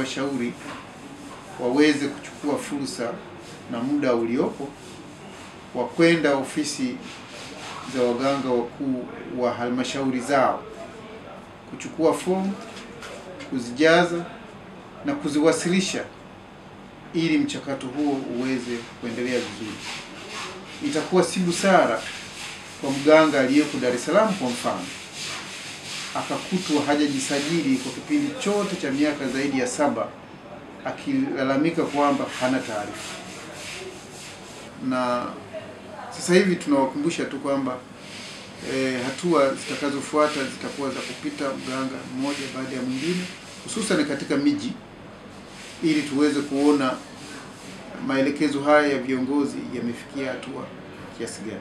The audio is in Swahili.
washauri waweze kuchukua fursa na muda uliopo wa kwenda ofisi za waganga wakuu wa halmashauri zao kuchukua fomu, kuzijaza na kuziwasilisha ili mchakato huo uweze kuendelea vizuri. Itakuwa si busara kwa mganga aliyeko Dar es Salaam kwa mfano akakutwa hajajisajili kwa kipindi chote cha miaka zaidi ya saba akilalamika kwamba hana taarifa. Na sasa hivi tunawakumbusha tu kwamba e, hatua zitakazofuata zitakuwa za kupita mganga mmoja baada ya mwingine, hususan katika miji, ili tuweze kuona maelekezo haya ya viongozi yamefikia hatua kiasi gani.